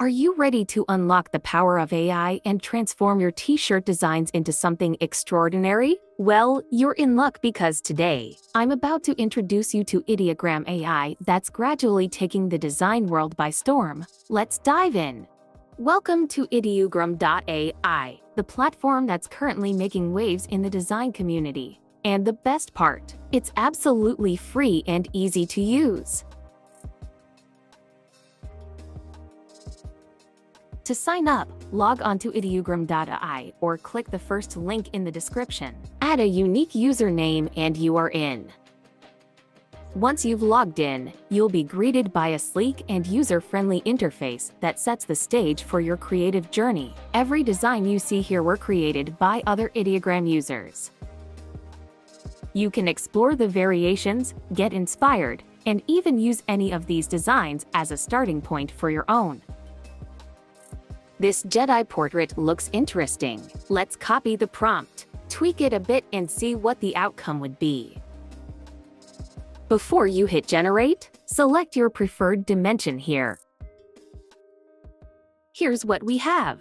Are you ready to unlock the power of AI and transform your t shirt designs into something extraordinary? Well, you're in luck because today, I'm about to introduce you to Ideogram AI that's gradually taking the design world by storm. Let's dive in. Welcome to Ideogram.ai, the platform that's currently making waves in the design community. And the best part, it's absolutely free and easy to use. To sign up, log on to ideogram.ai or click the first link in the description. Add a unique username and you are in. Once you've logged in, you'll be greeted by a sleek and user-friendly interface that sets the stage for your creative journey. Every design you see here were created by other Ideogram users. You can explore the variations, get inspired, and even use any of these designs as a starting point for your own. This Jedi portrait looks interesting. Let's copy the prompt, tweak it a bit and see what the outcome would be. Before you hit generate, select your preferred dimension here. Here's what we have.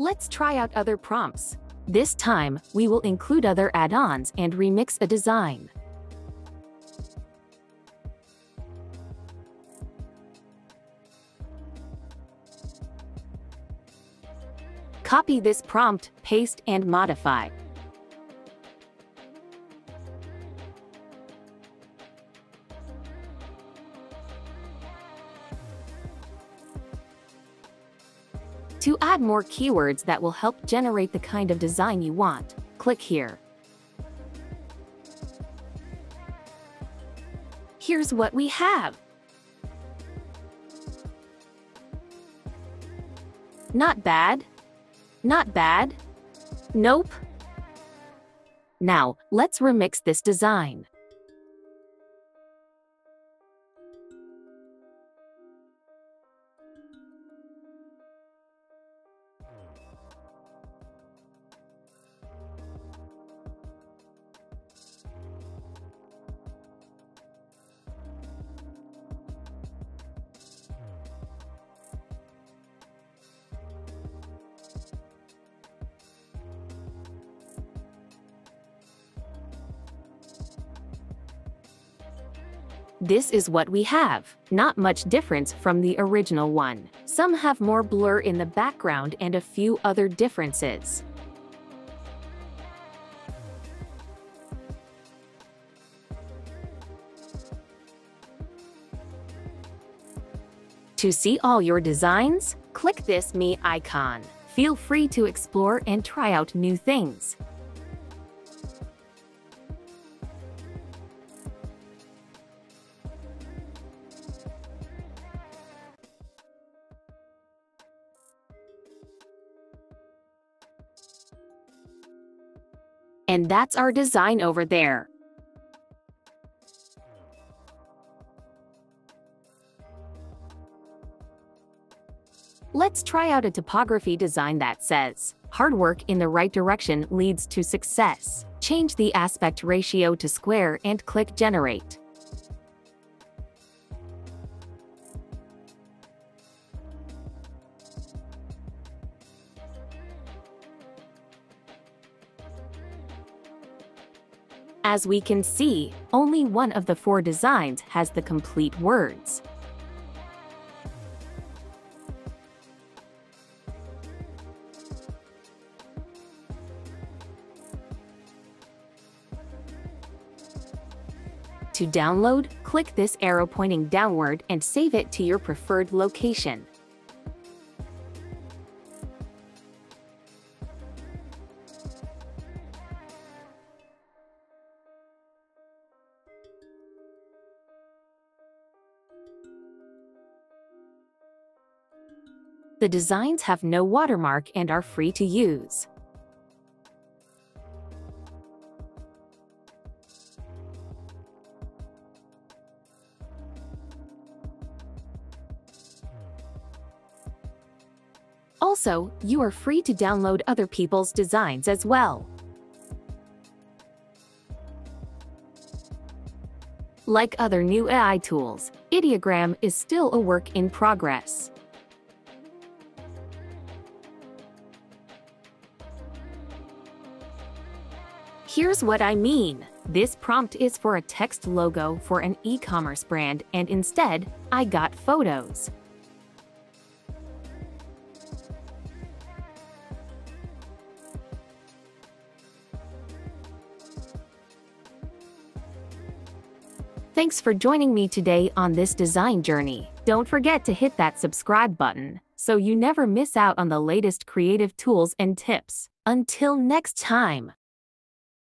Let's try out other prompts. This time, we will include other add-ons and remix a design. Copy this prompt, paste and modify. To add more keywords that will help generate the kind of design you want, click here. Here's what we have. Not bad. Not bad. Nope. Now, let's remix this design. This is what we have. Not much difference from the original one. Some have more blur in the background and a few other differences. To see all your designs, click this Me icon. Feel free to explore and try out new things. And that's our design over there. Let's try out a typography design that says, hard work in the right direction leads to success. Change the aspect ratio to square and click generate. As we can see, only one of the four designs has the complete words. To download, click this arrow pointing downward and save it to your preferred location. The designs have no watermark and are free to use. Also, you are free to download other people's designs as well. Like other new AI tools, Ideogram is still a work in progress. Here's what I mean. This prompt is for a text logo for an e-commerce brand and instead, I got photos. Thanks for joining me today on this design journey. Don't forget to hit that subscribe button so you never miss out on the latest creative tools and tips. Until next time.